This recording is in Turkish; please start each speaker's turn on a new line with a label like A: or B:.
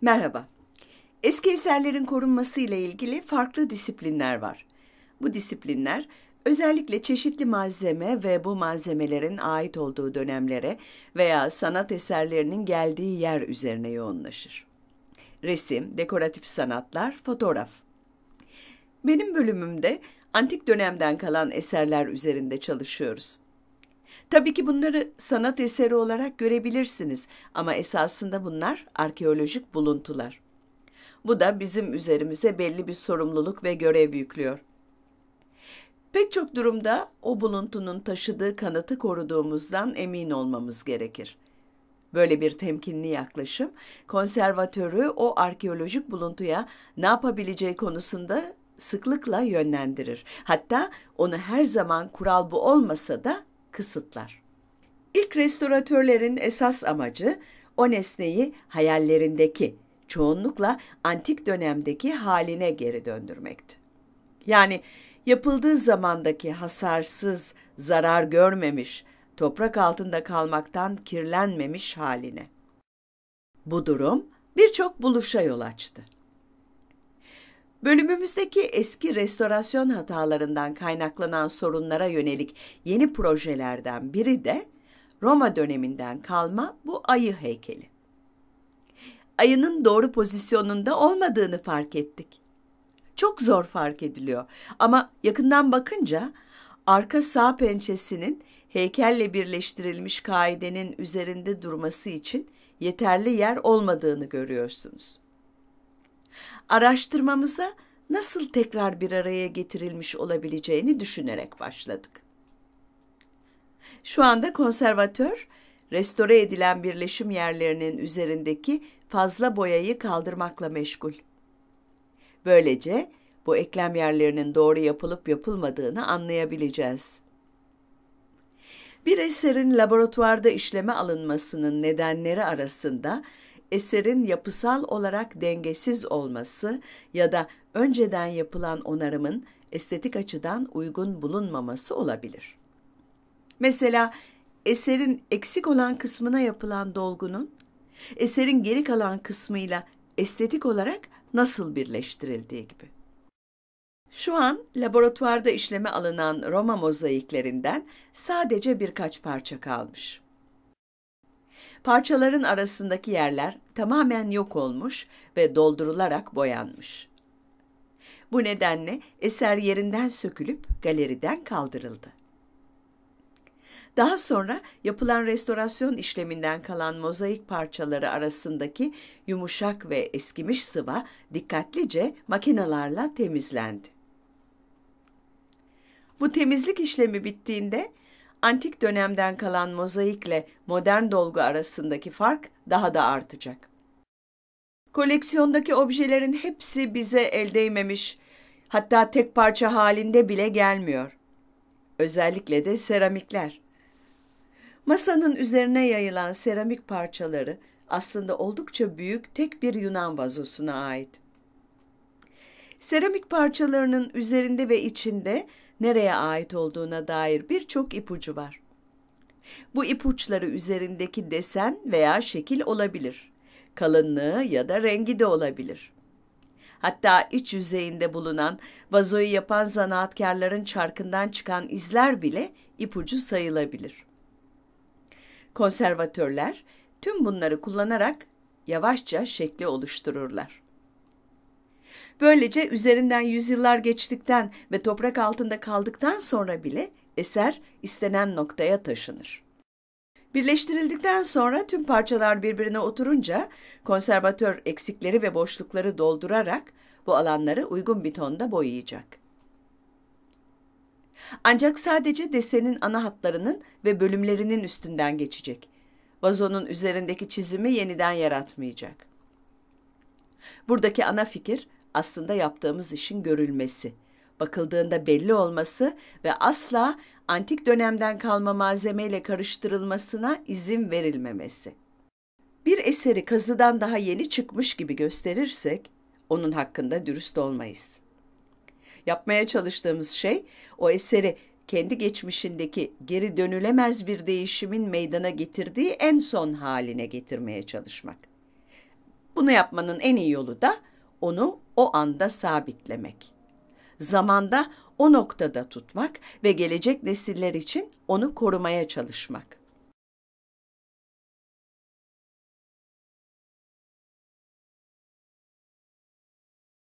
A: Merhaba. Eski eserlerin korunması ile ilgili farklı disiplinler var. Bu disiplinler özellikle çeşitli malzeme ve bu malzemelerin ait olduğu dönemlere veya sanat eserlerinin geldiği yer üzerine yoğunlaşır. Resim, dekoratif sanatlar, fotoğraf. Benim bölümümde antik dönemden kalan eserler üzerinde çalışıyoruz. Tabii ki bunları sanat eseri olarak görebilirsiniz ama esasında bunlar arkeolojik buluntular. Bu da bizim üzerimize belli bir sorumluluk ve görev yüklüyor. Pek çok durumda o buluntunun taşıdığı kanıtı koruduğumuzdan emin olmamız gerekir. Böyle bir temkinli yaklaşım, konservatörü o arkeolojik buluntuya ne yapabileceği konusunda sıklıkla yönlendirir. Hatta onu her zaman kural bu olmasa da kısıtlar. İlk restoratörlerin esas amacı o nesneyi hayallerindeki, çoğunlukla antik dönemdeki haline geri döndürmekti. Yani yapıldığı zamandaki hasarsız, zarar görmemiş, toprak altında kalmaktan kirlenmemiş haline. Bu durum birçok buluşa yol açtı. Bölümümüzdeki eski restorasyon hatalarından kaynaklanan sorunlara yönelik yeni projelerden biri de Roma döneminden kalma bu ayı heykeli. Ayının doğru pozisyonunda olmadığını fark ettik. Çok zor fark ediliyor ama yakından bakınca arka sağ pençesinin heykelle birleştirilmiş kaidenin üzerinde durması için yeterli yer olmadığını görüyorsunuz araştırmamıza nasıl tekrar bir araya getirilmiş olabileceğini düşünerek başladık. Şu anda konservatör, restore edilen birleşim yerlerinin üzerindeki fazla boyayı kaldırmakla meşgul. Böylece bu eklem yerlerinin doğru yapılıp yapılmadığını anlayabileceğiz. Bir eserin laboratuvarda işleme alınmasının nedenleri arasında eserin yapısal olarak dengesiz olması ya da önceden yapılan onarımın estetik açıdan uygun bulunmaması olabilir. Mesela eserin eksik olan kısmına yapılan dolgunun eserin geri kalan kısmıyla estetik olarak nasıl birleştirildiği gibi. Şu an laboratuvarda işleme alınan Roma mozaiklerinden sadece birkaç parça kalmış. Parçaların arasındaki yerler tamamen yok olmuş ve doldurularak boyanmış. Bu nedenle eser yerinden sökülüp galeriden kaldırıldı. Daha sonra yapılan restorasyon işleminden kalan mozaik parçaları arasındaki yumuşak ve eskimiş sıva dikkatlice makinalarla temizlendi. Bu temizlik işlemi bittiğinde antik dönemden kalan mozaikle modern dolgu arasındaki fark daha da artacak. Koleksiyondaki objelerin hepsi bize el değmemiş, hatta tek parça halinde bile gelmiyor. Özellikle de seramikler. Masanın üzerine yayılan seramik parçaları aslında oldukça büyük tek bir Yunan vazosuna ait. Seramik parçalarının üzerinde ve içinde nereye ait olduğuna dair birçok ipucu var. Bu ipuçları üzerindeki desen veya şekil olabilir. Kalınlığı ya da rengi de olabilir. Hatta iç yüzeyinde bulunan vazoyu yapan zanaatkarların çarkından çıkan izler bile ipucu sayılabilir. Konservatörler tüm bunları kullanarak yavaşça şekli oluştururlar. Böylece üzerinden yüzyıllar geçtikten ve toprak altında kaldıktan sonra bile eser istenen noktaya taşınır. Birleştirildikten sonra tüm parçalar birbirine oturunca konservatör eksikleri ve boşlukları doldurarak bu alanları uygun bir tonda boyayacak. Ancak sadece desenin ana hatlarının ve bölümlerinin üstünden geçecek. Vazonun üzerindeki çizimi yeniden yaratmayacak. Buradaki ana fikir aslında yaptığımız işin görülmesi, bakıldığında belli olması ve asla antik dönemden kalma malzemeyle karıştırılmasına izin verilmemesi. Bir eseri kazıdan daha yeni çıkmış gibi gösterirsek, onun hakkında dürüst olmayız. Yapmaya çalıştığımız şey, o eseri kendi geçmişindeki geri dönülemez bir değişimin meydana getirdiği en son haline getirmeye çalışmak. Bunu yapmanın en iyi yolu da onu o anda sabitlemek. Zamanda o noktada tutmak ve gelecek nesiller için onu korumaya çalışmak.